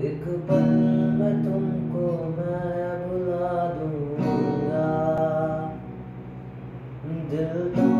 एक पल में तुमको मैं भुला दूँगा। दिल तो